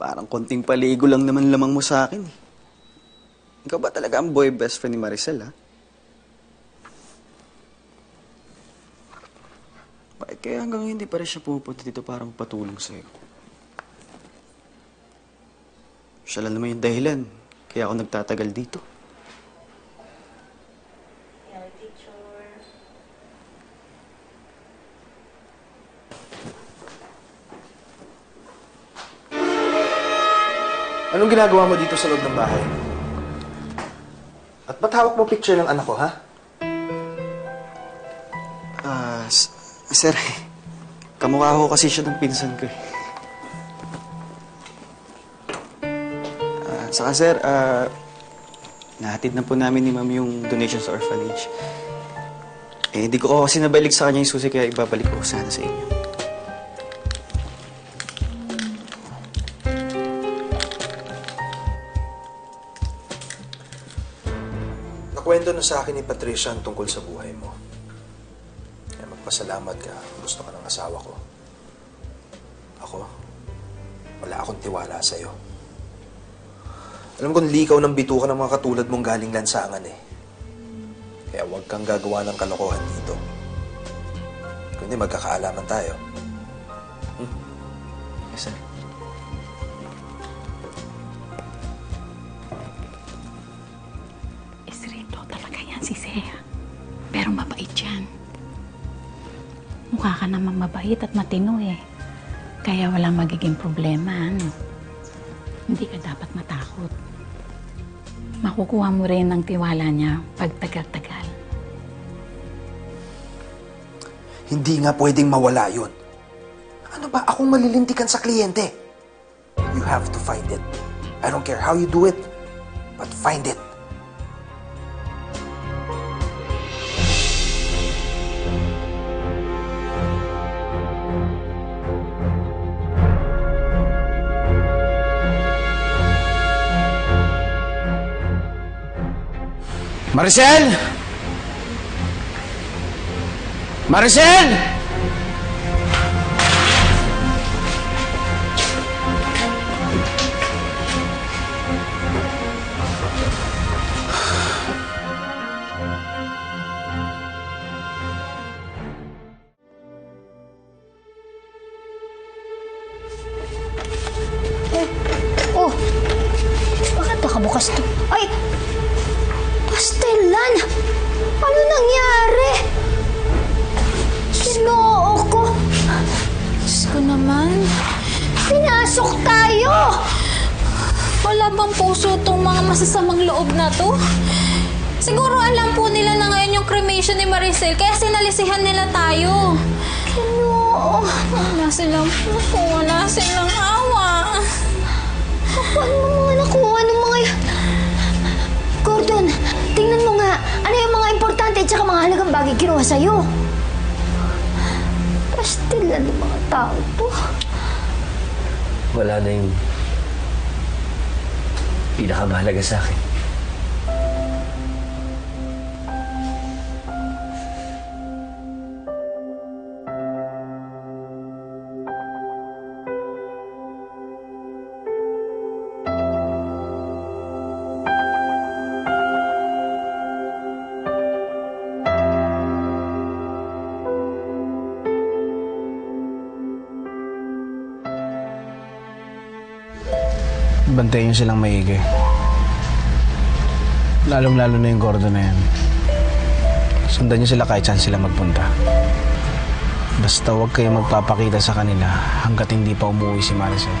Parang konting paligo lang naman lamang mo sa akin. eh. Ikaw ba talaga ang boy best friend ni Maricel, ha? Bakit kaya hanggang hindi pa rin siya pumupunta dito parang patulong sa'yo? Siya lang naman yung dahilan. Kaya ako nagtatagal dito. Anong ginagawa mo dito sa loob ng bahay? At ba't hawak mo picture ng anak ko, ha? Ah, s- sir, kamukha ko kasi siya ng pinsan ko. Ah, saka sir, ah, nahatid na po namin ni ma'am yung donation sa orphanage. Eh, hindi ko kasi nabalik sa kanya yung susi kaya ibabalik ko sana sa inyo. Nakwento na sa akin ni Patricia ang tungkol sa buhay mo. Kaya magpasalamat ka. Gusto ka ng asawa ko. Ako, wala akong tiwala sa'yo. Alam kong likaw ng bituka ng mga katulad mong galing lansangan eh. Kaya huwag kang gagawa ng kalokohan dito. Kundi magkakaalaman tayo. Yes, sir. Mukha ka namang mabait at matino eh. Kaya walang magiging problema, ano? Hindi ka dapat matakot. Makukuha mo rin ang tiwala niya pag tagal-tagal. Hindi nga pwedeng mawala yun. Ano ba akong malilintikan sa kliyente? You have to find it. I don't care how you do it, but find it. Maricel! Maricel! Oh, bakit nakabukas to? Ay, Pinasok tayo! Wala bang puso itong mga masasamang loob na to? Siguro alam po nila na ngayon yung cremation ni Maricel, kaya sinalisihan nila tayo. Ginoo. Wala silang puso, wala silang awa. Paano mo mga nakuha ng mga Gordon, tingnan mo nga. Ano yung mga importante at saka mga halagang bagay kinuha sa'yo? Pastelan ng mga tao to. Wala na yung pinakamahalaga sa akin. Bantayan niyo silang maigi. Lalong-lalo na yung gordo na yan. Sundan niyo sila kahit saan sila magpunta. Basta huwag kayo magpapakita sa kanila hanggat hindi pa umuwi si Maricel.